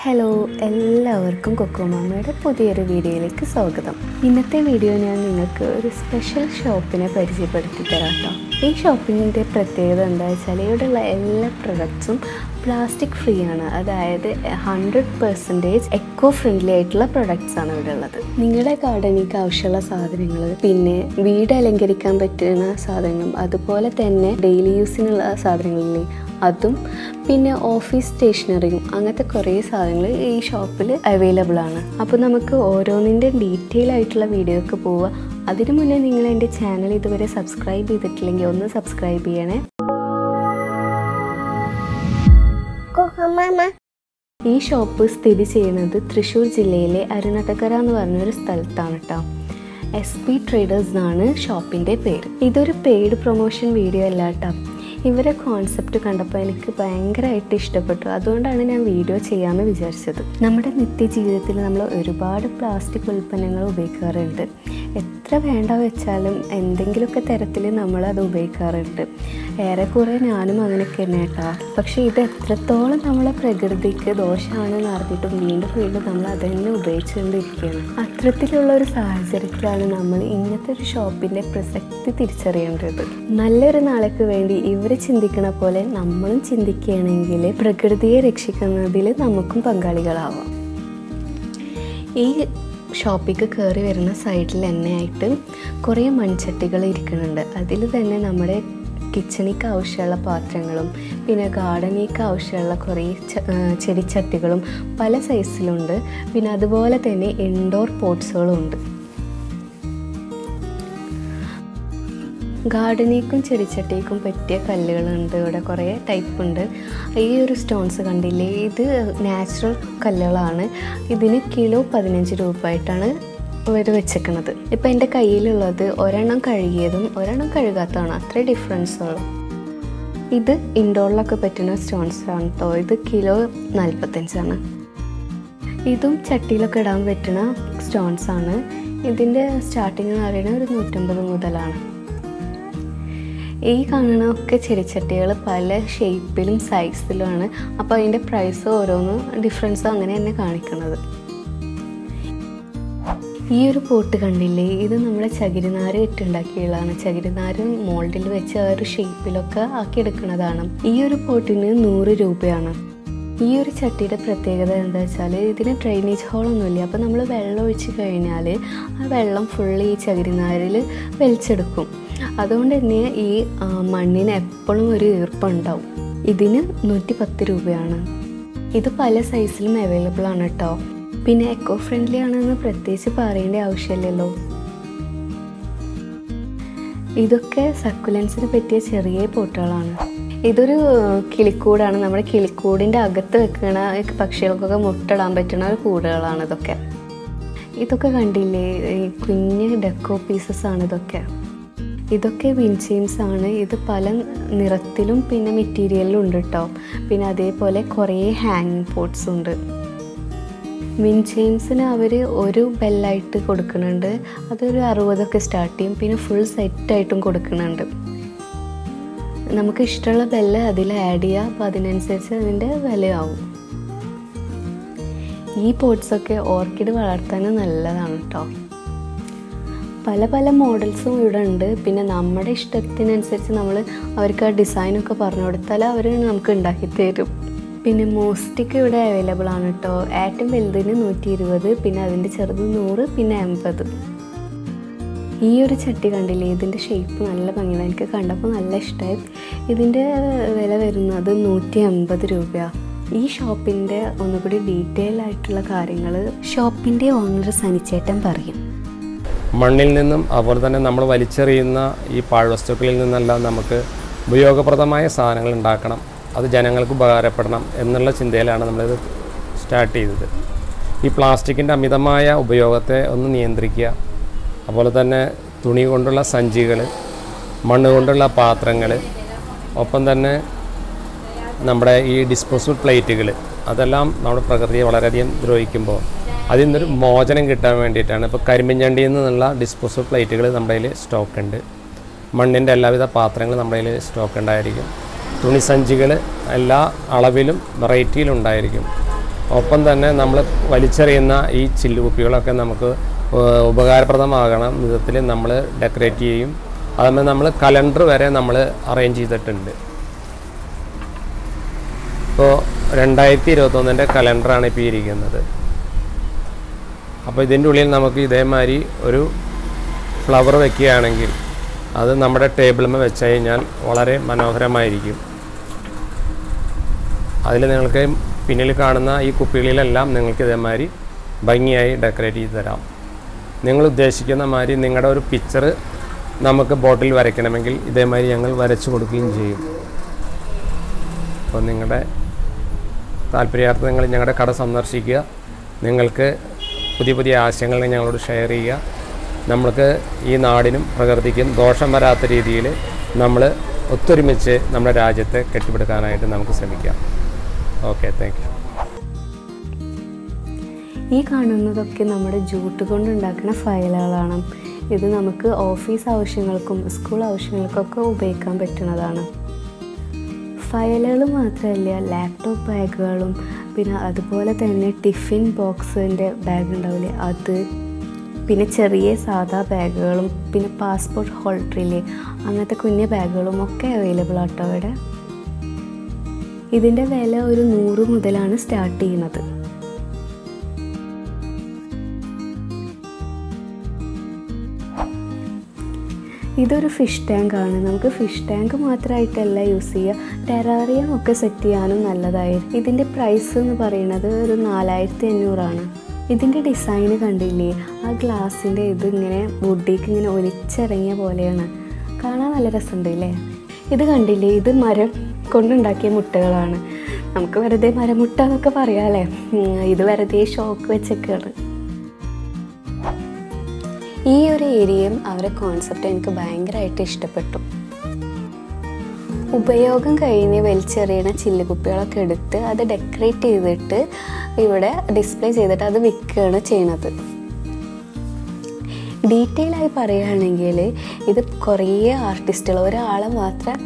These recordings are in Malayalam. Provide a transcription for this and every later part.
ഹലോ എല്ലാവർക്കും കൊക്കോമാമയുടെ പുതിയൊരു വീഡിയോയിലേക്ക് സ്വാഗതം. ഇന്നത്തെ വീഡിയോ ഞാൻ നിങ്ങൾക്ക് ഒരു സ്പെഷ്യൽ ഷോപ്പിനെ പരിചയപ്പെടുത്തി തരാം കേട്ടോ ഈ ഷോപ്പിങ്ങിന്റെ പ്രത്യേകത എന്താ വെച്ചാൽ ഇവിടെയുള്ള എല്ലാ പ്രൊഡക്ട്സും പ്ലാസ്റ്റിക് ഫ്രീ ആണ്. അതായത് ഹൺഡ്രഡ് പെർസെന്റേജ് എക്കോ ഫ്രണ്ട്ലി ആയിട്ടുള്ള പ്രൊഡക്ട്സ് ആണ് ഇവിടെ ഉള്ളത്. നിങ്ങളുടെ ഗാർഡനിക്ക് ആവശ്യമുള്ള സാധനങ്ങൾ പിന്നെ വീട് അലങ്കരിക്കാൻ പറ്റുന്ന സാധനങ്ങളും അതുപോലെ തന്നെ ഡെയിലി യൂസിനുള്ള സാധനങ്ങളില്ലേ? അതും പിന്നെ ഓഫീസ് സ്റ്റേഷനറിയും അങ്ങനത്തെ കുറേ സാധനങ്ങൾ ഈ ഷോപ്പിൽ അവൈലബിൾ ആണ്. അപ്പോൾ നമുക്ക് ഓരോന്നിന്റെ ഡീറ്റെയിൽ ആയിട്ടുള്ള വീഡിയോക്ക് പോവുക അതിനു മുന്നേ നിങ്ങൾ എന്റെ ചാനൽ ഇതുവരെ സബ്സ്ക്രൈബ് ചെയ്തിട്ടില്ലെങ്കിൽ ഒന്ന് സബ്സ്ക്രൈബ് ചെയ്യണേ. ഈ ഷോപ്പ് സ്ഥിതി ചെയ്യുന്നത് തൃശ്ശൂർ ജില്ലയിലെ അരുണട്ടക്കര എന്ന് പറഞ്ഞൊരു സ്ഥലത്താണ് കേട്ടോ. എസ് പി ട്രേഡേഴ്സ് എന്നാണ് ഷോപ്പിന്റെ പേര്. ഇതൊരു പെയ്ഡ് പ്രൊമോഷൻ വീഡിയോ അല്ല കേട്ടോ. ഇവരെ കോൺസെപ്റ്റ് കണ്ടപ്പോൾ എനിക്ക് ഭയങ്കരമായിട്ട് ഇഷ്ടപ്പെട്ടു. അതുകൊണ്ടാണ് ഞാൻ വീഡിയോ ചെയ്യാമെന്ന് വിചാരിച്ചത്. നമ്മുടെ നിത്യജീവിതത്തിൽ നമ്മൾ ഒരുപാട് പ്ലാസ്റ്റിക് ഉൽപ്പന്നങ്ങൾ ഉപയോഗിക്കാറുണ്ട്. എത്ര വേണ്ട വെച്ചാലും എന്തെങ്കിലുമൊക്കെ തരത്തിൽ നമ്മൾ അത് ഉപയോഗിക്കാറുണ്ട്. ഏറെക്കുറെ ഞാനും അങ്ങനെയൊക്കെ തന്നെ കേട്ടോ. പക്ഷേ ഇത് എത്രത്തോളം നമ്മളെ പ്രകൃതിക്ക് ദോഷമാണെന്ന് അറിഞ്ഞിട്ടും വീണ്ടും വീണ്ടും നമ്മൾ അത് തന്നെ ഉപയോഗിച്ചുകൊണ്ടിരിക്കുകയാണ്. അത്തരത്തിലുള്ള ഒരു സാഹചര്യത്തിലാണ് നമ്മൾ ഇങ്ങനത്തെ ഒരു ഷോപ്പിന്റെ പ്രസക്തി തിരിച്ചറിയേണ്ടത്. നല്ലൊരു നാളേക്ക് വേണ്ടി ഇവർ ചിന്തിക്കണ പോലെ നമ്മളും ചിന്തിക്കുകയാണെങ്കിൽ പ്രകൃതിയെ രക്ഷിക്കുന്നതിൽ നമുക്കും പങ്കാളികളാവാം. ഈ ഷോപ്പിക്ക് കയറി വരുന്ന സൈഡിൽ തന്നെ ആയിട്ട് കുറേ മൺചട്ടികൾ ഇരിക്കുന്നുണ്ട്. അതിൽ തന്നെ നമ്മുടെ കിച്ചണിക്ക് ആവശ്യമുള്ള പാത്രങ്ങളും പിന്നെ ഗാർഡനിക്ക് ആവശ്യമുള്ള കുറേ ചെടിച്ചട്ടികളും പല സൈസിലുണ്ട്. പിന്നെ അതുപോലെ തന്നെ ഇൻഡോർ പോട്ട്സുകളും ഉണ്ട്. ഗാർഡനിക്കും ചെടിച്ചട്ടിക്കും പറ്റിയ കല്ലുകളുണ്ട്. ഇവിടെ കുറേ ടൈപ്പ് ഉണ്ട്. ഈ ഒരു സ്റ്റോൺസ് കണ്ടില്ലേ? ഇത് നാച്ചുറൽ കല്ലുകളാണ്. ഇതിന് കിലോ പതിനഞ്ച് രൂപ ആയിട്ടാണ് ഇവർ വെച്ചേക്കുന്നത് ഇപ്പം എന്റെ കയ്യിലുള്ളത് ഒരെണ്ണം കഴുകിയതും ഒരെണ്ണം കഴുകാത്തതാണ്. അത്രേ ഡിഫറൻസ് ഉള്ളൂ. ഇത് ഇൻഡോറിലൊക്കെ പറ്റുന്ന സ്റ്റോൺസ് ആണ് കേട്ടോ ഇത് കിലോ നാൽപ്പത്തഞ്ചാണ് ഇതും ചട്ടിയിലൊക്കെ ഇടാൻ പറ്റുന്ന സ്റ്റോൺസ് ആണ്. ഇതിന്റെ സ്റ്റാർട്ടിങ് എന്ന് പറയുന്നത് ഒരു നൂറ്റമ്പത് മുതലാണ്. ഈ കാണുന്ന ഒക്കെ ചെടിച്ചട്ടികൾ പല ഷേപ്പിലും സൈസിലുമാണ് അപ്പോൾ അതിന്റെ പ്രൈസ് ഓരോന്നും ഡിഫറൻസും അങ്ങനെ തന്നെ കാണിക്കുന്നത്. ഈ ഒരു പോട്ട് കണ്ടില്ലേ? ഇത് നമ്മുടെ ചകിരിനാര് ഇട്ടുണ്ടാക്കിയുള്ളതാണ്. ചകിരിനാര് മോൾഡിൽ വെച്ച് ആ ഒരു ഷേപ്പിലൊക്കെ ആക്കിയെടുക്കുന്നതാണ്. ഈ ഒരു പോട്ടിന് നൂറ് രൂപയാണ്. ഈ ഒരു ചട്ടിയുടെ പ്രത്യേകത എന്താ വെച്ചാൽ ഇതിന് ഡ്രെയിനേജ് ഹോളൊന്നുമില്ല അപ്പോൾ നമ്മൾ വെള്ളം ഒഴിച്ച് കഴിഞ്ഞാൽ ആ വെള്ളം ഫുള്ള് ഈ ചകിരിനാരിൽ വലിച്ചെടുക്കും. അതുകൊണ്ട് തന്നെ ഈ മണ്ണിന് എപ്പോഴും ഒരു ഈർപ്പുണ്ടാവും. ഇതിന് നൂറ്റി പത്ത് രൂപയാണ്. ഇത് പല സൈസിലും അവൈലബിൾ ആണ് കേട്ടോ പിന്നെ എക്കോ ഫ്രണ്ട്ലി ആണെന്ന് പ്രത്യേകിച്ച് പറയേണ്ട ആവശ്യമില്ലല്ലോ. ഇതൊക്കെ സക്കുലൻസിന് പറ്റിയ ചെറിയ പോട്ടുകളാണ് ഇതൊരു കിളിക്കൂടാണ്. നമ്മുടെ കിളിക്കൂടിന്റെ അകത്ത് വെക്കുന്ന പക്ഷികൾക്കൊക്കെ മുട്ടിടാൻ പറ്റുന്ന ഒരു കൂടുകളാണ് ഇതൊക്കെ. ഇതൊക്കെ കണ്ടില്ലേ? കുഞ്ഞ് ഡെക്കോ പീസസ് ആണ് ഇതൊക്കെ. ഇതൊക്കെ വിൻചെയിംസ് ആണ്. ഇത് പല നിറത്തിലും പിന്നെ മെറ്റീരിയലിലും ഉണ്ട് കേട്ടോ പിന്നെ അതേപോലെ കുറേ ഹാങ്ങിങ് പോട്ട്സ് ഉണ്ട്. വിൻ ചെയിൻസിന് അവർ ഒരു ബെല്ലായിട്ട് കൊടുക്കുന്നുണ്ട്. അതൊരു അറുപതൊക്കെ സ്റ്റാർട്ട് ചെയ്യും. പിന്നെ ഫുൾ സെറ്റായിട്ടും കൊടുക്കുന്നുണ്ട്. നമുക്ക് ഇഷ്ടമുള്ള ബെല്ല് അതിൽ ആഡ് ചെയ്യുക അപ്പോൾ അതിനനുസരിച്ച് അതിന്റെ വിലയാവും. ഈ പോട്ട്സൊക്കെ ഓർക്കിഡ് വളർത്താൻ നല്ലതാണ് കേട്ടോ പല പല മോഡൽസും ഇവിടെ ഉണ്ട് പിന്നെ നമ്മുടെ ഇഷ്ടത്തിനനുസരിച്ച് നമ്മൾ അവർക്ക് ആ ഡിസൈനൊക്കെ പറഞ്ഞു കൊടുത്താൽ അവർ നമുക്ക് ഉണ്ടാക്കി തരും. പിന്നെ മോസ്റ്റിക്ക് ഇവിടെ അവൈലബിൾ ആണ് കേട്ടോ ഏറ്റവും വലുതിന് നൂറ്റി ഇരുപത് പിന്നെ അതിന്റെ ചെറുത് നൂറ് പിന്നെ എൺപത് ഈ ഒരു ചട്ടി കണ്ടില്ലേ? ഇതിന്റെ ഷേപ്പ് നല്ല ഭംഗിയാണ്. എനിക്ക് കണ്ടപ്പോൾ നല്ല ഇഷ്ടമായി ഇതിന്റെ വില വരുന്നത് നൂറ്റി അമ്പത് രൂപയാണ് ഈ ഷോപ്പിന്റെ ഒന്നുകൂടി ഡീറ്റെയിൽ ആയിട്ടുള്ള കാര്യങ്ങൾ ഷോപ്പിന്റെ ഓണർ സനിച്ചേട്ടൻ പറയും. മണ്ണിൽ നിന്നും അതുപോലെ തന്നെ നമ്മൾ വലിച്ചെറിയുന്ന ഈ പാഴ്വസ്തുക്കളിൽ നിന്നെല്ലാം നമുക്ക് ഉപയോഗപ്രദമായ സാധനങ്ങൾ ഉണ്ടാക്കണം. അത് ജനങ്ങൾക്ക് ഉപകാരപ്പെടണം എന്നുള്ള ചിന്തയിലാണ് നമ്മളിത് സ്റ്റാർട്ട് ചെയ്തത്. ഈ പ്ലാസ്റ്റിക്കിന്റെ അമിതമായ ഉപയോഗത്തെ ഒന്ന് നിയന്ത്രിക്കുക. അതുപോലെ തന്നെ തുണി കൊണ്ടുള്ള സഞ്ചികൾ മണ്ണ് കൊണ്ടുള്ള പാത്രങ്ങൾ ഒപ്പം തന്നെ നമ്മുടെ ഈ ഡിസ്പോസിബിൾ പ്ലേറ്റുകൾ അതെല്ലാം നമ്മുടെ പ്രകൃതിയെ വളരെയധികം ദ്രോഹിക്കുമ്പോൾ അതിൽ നിന്നൊരു മോചനം കിട്ടാൻ വേണ്ടിയിട്ടാണ്. ഇപ്പോൾ കരിമ്പിൻചണ്ടിയിൽ നിന്നുള്ള ഡിസ്പോസബിൾ പ്ലേറ്റുകൾ നമ്മുടെ കയ്യിൽ സ്റ്റോക്ക് ഉണ്ട്. മണ്ണിന്റെ എല്ലാവിധ പാത്രങ്ങളും നമ്മുടെ കയ്യിൽ സ്റ്റോക്ക് ഉണ്ടായിരിക്കും. തുണിസഞ്ചികൾ എല്ലാ അളവിലും വെറൈറ്റിയിലും ഉണ്ടായിരിക്കും. ഒപ്പം തന്നെ നമ്മൾ വലിച്ചെറിയുന്ന ഈ ചില്ലുകുപ്പികളൊക്കെ നമുക്ക് ഉപകാരപ്രദമാകണം. വിധത്തിൽ നമ്മൾ ഡെക്കറേറ്റ് ചെയ്യും. അതുപോലെ നമ്മൾ കലണ്ടർ വരെ നമ്മൾ അറേഞ്ച് ചെയ്തിട്ടുണ്ട്. ഇപ്പോൾ രണ്ടായിരത്തി ഇരുപത്തൊന്നിന്റെ കലണ്ടറാണ് ഇപ്പോൾ ഇരിക്കുന്നത്. അപ്പോൾ ഇതിന്റെ ഉള്ളിൽ നമുക്ക് ഇതേമാതിരി ഒരു ഫ്ലവർ വെക്കുകയാണെങ്കിൽ അത് നമ്മുടെ ടേബിളിൽ വെച്ച് കഴിഞ്ഞാൽ വളരെ മനോഹരമായിരിക്കും. അതിൽ നിങ്ങൾക്ക് പിന്നിൽ കാണുന്ന ഈ കുപ്പികളിലെല്ലാം നിങ്ങൾക്ക് ഇതേമാതിരി ഭംഗിയായി ഡെക്കറേറ്റ് ചെയ്ത് തരാം. നിങ്ങൾ ഉദ്ദേശിക്കുന്ന മാതിരി നിങ്ങളുടെ ഒരു പിക്ചർ നമുക്ക് ബോട്ടിൽ വരയ്ക്കണമെങ്കിൽ ഇതേമാതിരി ഞങ്ങൾ വരച്ചു കൊടുക്കുകയും ചെയ്യും. അപ്പോൾ നിങ്ങളുടെ താല്പര്യാർത്ഥം നിങ്ങൾ ഞങ്ങളുടെ കട സന്ദർശിക്കുക. നിങ്ങൾക്ക് പുതിയ പുതിയ ആശയങ്ങൾ ഞങ്ങളോട് ഷെയർ ചെയ്യുക. നമ്മൾക്ക് ഈ നാടിനും പ്രകൃതിക്കും ദോഷം വരാത്ത രീതിയിൽ നമ്മൾ ഒത്തൊരുമിച്ച് നമ്മുടെ രാജ്യത്തെ കെട്ടിപ്പടുക്കാനായിട്ട് നമുക്ക് ശ്രമിക്കാം. ഓക്കെ താങ്ക് യു ഈ കാണുന്നതൊക്കെ നമ്മുടെ ജൂട്ട് കൊണ്ടുണ്ടാക്കുന്ന ഫയലുകളാണ്. ഇത് നമുക്ക് ഓഫീസ് ആവശ്യങ്ങൾക്കും സ്കൂൾ ആവശ്യങ്ങൾക്കൊക്കെ ഉപയോഗിക്കാൻ പറ്റുന്നതാണ്. ഫയലുകൾ മാത്രമല്ല ലാപ്ടോപ്പ് ബാഗുകളും പിന്നെ അതുപോലെ തന്നെ ടിഫിൻ ബോക്സിന്റെ ബാഗ് ഉണ്ടാവില്ലേ അത് പിന്നെ ചെറിയ സാധാ ബാഗുകളും പിന്നെ പാസ്പോർട്ട് ഹോൾഡറില്ലേ അങ്ങനത്തെ കുഞ്ഞു ബാഗുകളും ഒക്കെ അവൈലബിൾ ആട്ടോ അവിടെ ഇതിന്റെ വില ഒരു നൂറ് മുതലാണ് സ്റ്റാർട്ട് ചെയ്യുന്നത്. ഇതൊരു ഫിഷ് ടാങ്ക് ആണ്. നമുക്ക് ഫിഷ് ടാങ്ക് മാത്രമായിട്ടല്ല യൂസ് ചെയ്യുക ടെറാറിയം ഒക്കെ സെറ്റ് ചെയ്യാനും നല്ലതായിരിക്കും. ഇതിന്റെ പ്രൈസ് എന്ന് പറയുന്നത് ഒരു നാലായിരത്തി അഞ്ഞൂറാണ് ഇതിന്റെ ഡിസൈൻ കണ്ടില്ലേ? ആ ഗ്ലാസിന്റെ ഇത് ഇങ്ങനെ വുഡിക്ക് ഇങ്ങനെ ഒലിച്ചിറങ്ങിയ പോലെയാണ്. കാണാൻ നല്ല രസമുണ്ട് അല്ലേ ഇത് കണ്ടില്ലേ? ഇത് മരം കൊണ്ടുണ്ടാക്കിയ മുട്ടകളാണ്. നമുക്ക് വെറുതെ മരമുട്ട എന്നൊക്കെ പറയാമല്ലേ ഇത് വെറുതെ ഷോക്ക് വെച്ചൊക്കെയാണ്. ഈ ഒരു ഏരിയയും അവരെ കോൺസെപ്റ്റ് എനിക്ക് ഭയങ്കരമായിട്ട് ഇഷ്ടപ്പെട്ടു. ഉപയോഗം കഴിഞ്ഞ് വലിച്ചെറിയണ ചില്ലുകുപ്പികളൊക്കെ എടുത്ത് അത് ഡെക്കറേറ്റ് ചെയ്തിട്ട് ഇവിടെ ഡിസ്പ്ലേ ചെയ്തിട്ട് അത് വിൽക്കുകയാണ് ചെയ്യണത്. ഡീറ്റെയിൽ ആയി പറയുകയാണെങ്കിൽ ഇത് കുറേ ആർട്ടിസ്റ്റുകൾ ഒരാളെ മാത്രം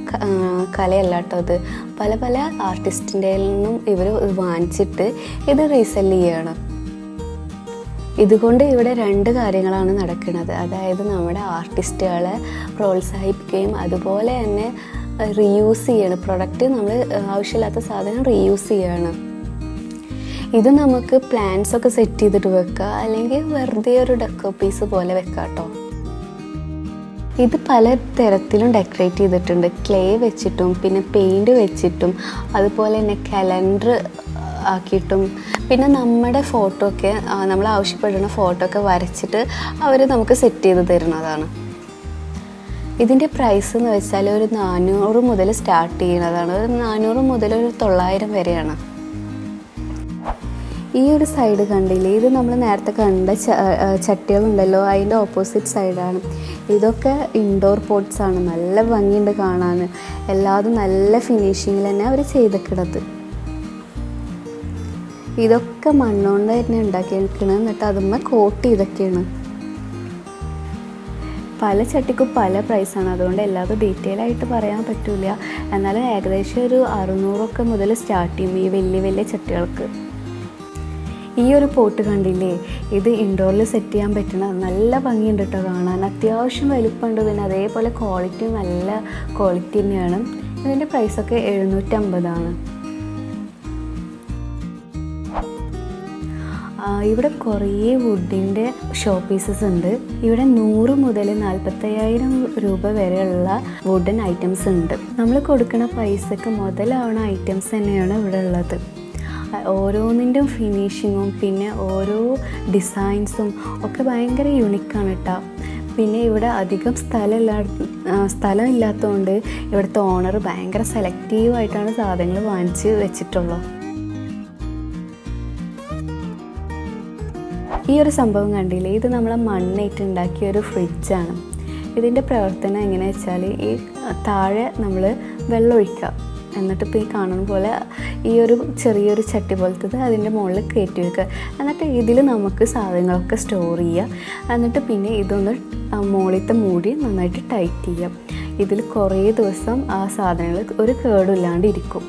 കലയല്ല കേട്ടോ അത് പല പല ആർട്ടിസ്റ്റിന്റെ നിന്നും ഇവർ വാങ്ങിച്ചിട്ട് ഇത് റീസെൽ ചെയ്യണം. ഇതുകൊണ്ട് ഇവിടെ രണ്ട് കാര്യങ്ങളാണ് നടക്കുന്നത്. അതായത് നമ്മുടെ ആർട്ടിസ്റ്റുകളെ പ്രോത്സാഹിപ്പിക്കുകയും അതുപോലെ തന്നെ റീയൂസ് ചെയ്യണം. പ്രൊഡക്റ്റ് നമ്മൾ ആവശ്യമില്ലാത്ത സാധനം റീയൂസ് ചെയ്യണം. ഇത് നമുക്ക് പ്ലാന്റ്സ് ഒക്കെ സെറ്റ് ചെയ്തിട്ട് വെക്കാം. അല്ലെങ്കിൽ വെറുതെ ഒരു ഡെക്കോ പീസ് പോലെ വെക്കാം കേട്ടോ ഇത് പല തരത്തിലും ഡെക്കറേറ്റ് ചെയ്തിട്ടുണ്ട്. ക്ലേ വെച്ചിട്ടും പിന്നെ പെയിന്റ് വെച്ചിട്ടും അതുപോലെ തന്നെ കലണ്ടർ ആക്കിയിട്ടും. പിന്നെ നമ്മുടെ ഫോട്ടോ ഒക്കെ നമ്മൾ ആവശ്യപ്പെടുന്ന ഫോട്ടോ ഒക്കെ വരച്ചിട്ട് അവർ നമുക്ക് സെറ്റ് ചെയ്ത് തരുന്നതാണ്. ഇതിന്റെ പ്രൈസ് എന്ന് വെച്ചാൽ ഒരു നാനൂറ് മുതൽ സ്റ്റാർട്ട് ചെയ്യുന്നതാണ്. ഒരു നാനൂറ് മുതൽ ഒരു തൊള്ളായിരം വരെയാണ്. ഈ ഒരു സൈഡ് കണ്ടില്ലേ? ഇത് നമ്മൾ നേരത്തെ കണ്ട ചട്ടികളുണ്ടല്ലോ. അതിന്റെ ഓപ്പോസിറ്റ് സൈഡാണ് ഇതൊക്കെ ഇൻഡോർ പോട്ട്സ് ആണ്. നല്ല ഭംഗിയുണ്ട് കാണാൻ. എല്ലാതും നല്ല ഫിനിഷിങ്ങിൽ തന്നെ അവർ ചെയ്തിക്കിടത് ഇതൊക്കെ മണ്ണുകൊണ്ട് തന്നെ ഉണ്ടാക്കിയിരിക്കണം എന്നിട്ട് അതുമ്മ കോട്ട് ചെയ്തൊക്കെയാണ്. പല ചട്ടിക്കും പല പ്രൈസാണ് അതുകൊണ്ട് എല്ലാതും ഡീറ്റെയിൽ ആയിട്ട് പറയാൻ പറ്റില്ല എന്നാലും ഏകദേശം ഒരു അറുന്നൂറൊക്കെ മുതൽ സ്റ്റാർട്ട് ചെയ്യും ഈ വലിയ വലിയ ചട്ടികൾക്ക്. ഈ ഒരു പോട്ട് കണ്ടില്ലേ? ഇത് ഇൻഡോറിൽ സെറ്റ് ചെയ്യാൻ പറ്റണ നല്ല ഭംഗിയുണ്ട് കേട്ടോ കാണാൻ. അത്യാവശ്യം വലുപ്പമുണ്ട് പിന്നെ അതേപോലെ ക്വാളിറ്റി നല്ല ക്വാളിറ്റി തന്നെയാണ്. ഇതിന്റെ പ്രൈസൊക്കെ എഴുന്നൂറ്റമ്പതാണ്. ഇവിടെ കുറേ വുഡിന്റെ ഷോ പീസസ് ഉണ്ട്. ഇവിടെ നൂറ് മുതൽ നാൽപ്പത്തയ്യായിരം രൂപ വരെയുള്ള വുഡൻ ഐറ്റംസ് ഉണ്ട്. നമ്മൾ കൊടുക്കുന്ന പൈസക്ക് മുതലാവണ ഐറ്റംസ് തന്നെയാണ് ഇവിടെ ഉള്ളത്. ഓരോന്നിന്റെ ഫിനിഷിങ്ങും പിന്നെ ഓരോ ഡിസൈൻസും ഒക്കെ ഭയങ്കര യുണിക്കാണ് കേട്ടോ പിന്നെ ഇവിടെ അധികം സ്ഥലമില്ല സ്ഥലം ഇല്ലാത്തതുകൊണ്ട് ഇവിടുത്തെ ഓണർ ഭയങ്കര സെലക്റ്റീവായിട്ടാണ് സാധനങ്ങൾ വാങ്ങിച്ച് വെച്ചിട്ടുള്ളത്. ഈ ഒരു സംഭവം കണ്ടില്ലേ? ഇത് നമ്മൾ മണ്ണേറ്റ് ഉണ്ടാക്കിയ ഒരു ഫ്രിഡ്ജാണ്. ഇതിന്റെ പ്രവർത്തനം എങ്ങനെയാ വെച്ചാൽ ഈ താഴെ നമ്മൾ വെള്ളം ഒഴിക്കുക. എന്നിട്ട് ഇപ്പോൾ ഈ കാണുന്ന പോലെ ഈ ഒരു ചെറിയൊരു ചട്ടി പോലത്തത് അതിന്റെ മുകളിൽ കയറ്റി വെക്കുക. എന്നിട്ട് ഇതിൽ നമുക്ക് സാധനങ്ങളൊക്കെ സ്റ്റോർ ചെയ്യുക. എന്നിട്ട് പിന്നെ ഇതൊന്ന് മുകളിലത്തെ മൂടി നന്നായിട്ട് ടൈറ്റ് ചെയ്യാം ഇതിൽ കുറേ ദിവസം ആ സാധനങ്ങൾ ഒരു കേടുമില്ലാണ്ട് ഇരിക്കും.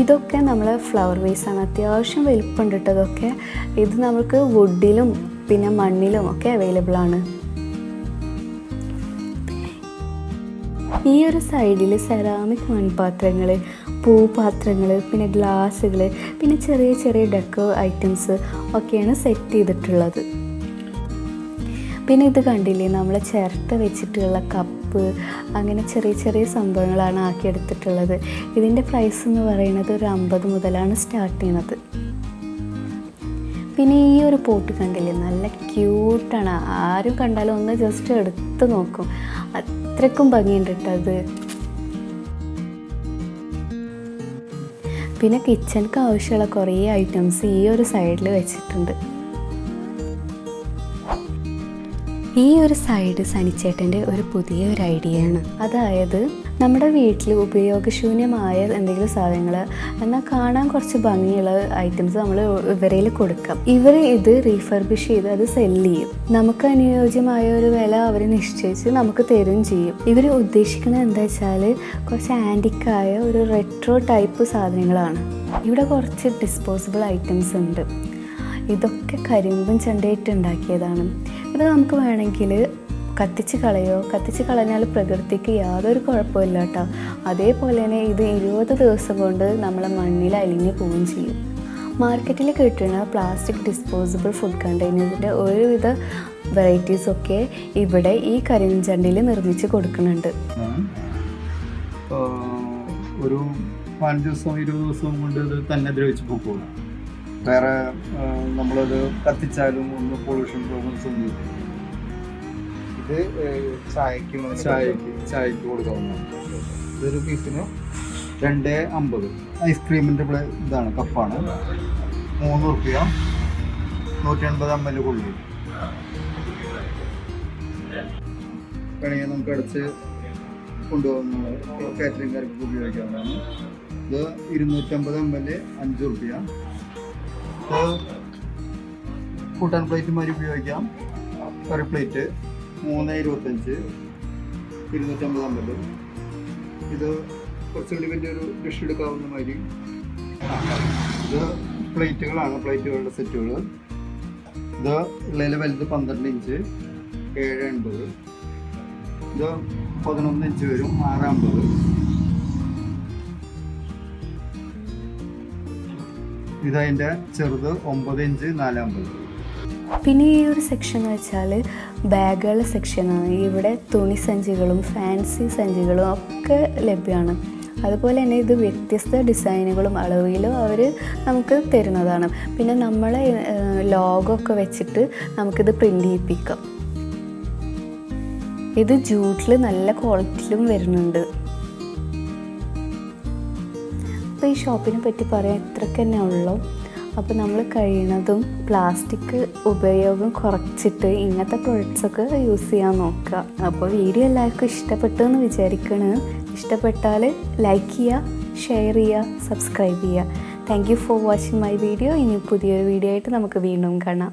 ഇതൊക്കെ നമ്മൾ ഫ്ലവർ വേസാണ് അത്യാവശ്യം ഇതൊക്കെ. ഇത് നമുക്ക് വുഡിലും പിന്നെ മണ്ണിലും ഒക്കെ അവൈലബിൾ ആണ്. ഈ ഒരു സൈഡിൽ സെറാമിക് മൺപാത്രങ്ങൾ പൂപാത്രങ്ങൾ പിന്നെ ഗ്ലാസ്സുകൾ പിന്നെ ചെറിയ ചെറിയ ഡെക്കോ ഐറ്റംസ് ഒക്കെയാണ് സെറ്റ് ചെയ്തിട്ടുള്ളത്. പിന്നെ ഇത് കണ്ടില്ലേ നമ്മൾ ചിരട്ട വെച്ചിട്ടുള്ള കപ്പ് അങ്ങനെ ചെറിയ ചെറിയ സംഭവങ്ങളാണ് ആക്കിയെടുത്തിട്ടുള്ളത്. ഇതിന്റെ പ്രൈസ് എന്ന് പറയുന്നത് ഒരു അമ്പത് മുതലാണ് സ്റ്റാർട്ട് ചെയ്യുന്നത്. പിന്നെ ഈ ഒരു പോട്ട് കണ്ടില്ലേ? നല്ല ക്യൂട്ടാണ് ആരും കണ്ടാലും ഒന്ന് ജസ്റ്റ് എടുത്ത് നോക്കും. അത്രക്കും ഭംഗിയുണ്ട് കേട്ടോ അത്. പിന്നെ കിച്ചണിക്ക് ആവശ്യമുള്ള കുറേ ഐറ്റംസ് ഈ ഒരു സൈഡിൽ വെച്ചിട്ടുണ്ട്. ഈ ഒരു സൈഡ് സനിച്ചേട്ടന്റെ ഒരു പുതിയ ഒരു ഐഡിയ ആണ്. അതായത് നമ്മുടെ വീട്ടിൽ ഉപയോഗശൂന്യമായ എന്തെങ്കിലും സാധനങ്ങൾ എന്നാൽ കാണാൻ കുറച്ച് ഭംഗിയുള്ള ഐറ്റംസ് നമ്മൾ ഇവരയിൽ കൊടുക്കാം. ഇവർ ഇത് റീഫർബിഷ് ചെയ്ത് അത് സെല്ല് ചെയ്യും. നമുക്ക് അനുയോജ്യമായ ഒരു വില അവർ നിശ്ചയിച്ച് നമുക്ക് തരും ചെയ്യും. ഇവർ ഉദ്ദേശിക്കുന്നത് എന്താ വെച്ചാൽ കുറച്ച് ആന്റിക്കായ ഒരു റെട്രോ ടൈപ്പ് സാധനങ്ങളാണ്. ഇവിടെ കുറച്ച് ഡിസ്പോസിബിൾ ഐറ്റംസ് ഉണ്ട്. ഇതൊക്കെ കരിമ്പും ചെണ്ടയിട്ട് ഉണ്ടാക്കിയതാണ്. ഇത് നമുക്ക് വേണമെങ്കിൽ കത്തിച്ച് കളയോ? കത്തിച്ച് കളഞ്ഞാൽ പ്രകൃതിക്ക് യാതൊരു കുഴപ്പമില്ല കേട്ടോ. അതേപോലെ തന്നെ ഇത് ഇരുപത് ദിവസം കൊണ്ട് നമ്മളെ മണ്ണിൽ അലിഞ്ഞു പോവുകയും ചെയ്യും. മാർക്കറ്റിൽ കിട്ടുന്ന പ്ലാസ്റ്റിക് ഡിസ്പോസിബിൾ ഫുഡ് കണ്ടെയ്നേഴ്സിന്റെ ഒരുവിധ വെറൈറ്റീസൊക്കെ ഇവിടെ ഈ കരിഞ്ചണ്ടിൽ നിർമ്മിച്ച് കൊടുക്കുന്നുണ്ട്. ഒരു പതിനഞ്ച് ദിവസം ഇരുപത് ദിവസം കൊണ്ട് തന്നെ ദ്രവിച്ച് പോകും വേറെ നമ്മളത് കത്തിച്ചാലും ഒന്ന് പൊള്യൂഷൻ പ്രോബ്ലംസ് ഒന്നും ഇല്ല. ഇത് ചായക്ക് ചായക്ക് ചായക്ക് കൊടുക്കാവുന്നതാണ് ഇതൊരു പീസിന് രണ്ട് അമ്പത്. ഐസ്ക്രീമിന്റെ ഇവിടെ ഇതാണ് കപ്പാണ്. മൂന്ന് റുപ്യ നൂറ്റി അൻപത് എം എൽ കൊള്ളി. വേണമെങ്കിൽ നമുക്ക് അടച്ച് കൊണ്ടുപോകുന്ന കാറ്ററിംഗ് കാര്യങ്ങൾക്ക് ഉപയോഗിക്കാവുന്നതാണ്. ഇത് ഇരുന്നൂറ്റമ്പത് എം എൽ അഞ്ച് റുപ്യ കൂട്ടാൻ മാതിരി ഉപയോഗിക്കാം. കറി പ്ലേറ്റ് മൂന്ന് ഇരുപത്തഞ്ച് ഇരുന്നൂറ്റമ്പത് അമ്പത്. ഇത് കുറച്ചുകൂടി വലിയൊരു ഡിഷ് എടുക്കാവുന്ന മാതിരി. ഇത് പ്ലേറ്റുകളാണ് പ്ലേറ്റുകളുടെ സെറ്റുകൾ ഇത് ഉള്ളതിൽ വലുത് പന്ത്രണ്ട് ഇഞ്ച് ഏഴ് എൺപത്. ഇത് പതിനൊന്ന് ഇഞ്ച് വരും ആറ് അമ്പത്. ഇതതിന്റെ ചെറുത് ഒമ്പത് ഇഞ്ച് നാലാമ്പത്. പിന്നെ ഈ ഒരു സെക്ഷൻ എന്ന് വെച്ചാൽ ബാഗുകളുടെ സെക്ഷനാണ് ഇവിടെ തുണി സഞ്ചികളും ഫാൻസി സഞ്ചികളും ഒക്കെ ലഭ്യമാണ്. അതുപോലെ തന്നെ ഇത് വ്യത്യസ്ത ഡിസൈനുകളും അളവിലും അവർ നമുക്ക് തരുന്നതാണ്. പിന്നെ നമ്മളെ ലോഗോ ഒക്കെ വെച്ചിട്ട് നമുക്കിത് പ്രിന്റ് ചെയ്യിപ്പിക്കാം. ഇത് ജൂട്ടിൽ നല്ല ക്വാളിറ്റിയിലും വരുന്നുണ്ട്. അപ്പോൾ ഈ ഷോപ്പിനെ പറ്റി പറയാൻ ഇത്രയ്ക്ക് തന്നെ ഉള്ളൂ. അപ്പോൾ നമ്മൾ കഴിയണതും പ്ലാസ്റ്റിക് ഉപയോഗം കുറച്ചിട്ട് ഇങ്ങനത്തെ പ്രൊഡക്ട്സൊക്കെ യൂസ് ചെയ്യാൻ നോക്കുക. അപ്പോൾ വീഡിയോ എല്ലാവർക്കും ഇഷ്ടപ്പെട്ടു എന്ന് വിചാരിക്കണ്. ഇഷ്ടപ്പെട്ടാൽ ലൈക്ക് ചെയ്യുക ഷെയർ ചെയ്യുക സബ്സ്ക്രൈബ് ചെയ്യുക. Thank you for watching my video ഇനി പുതിയൊരു വീഡിയോ ആയിട്ട് നമുക്ക് വീണ്ടും കാണാം.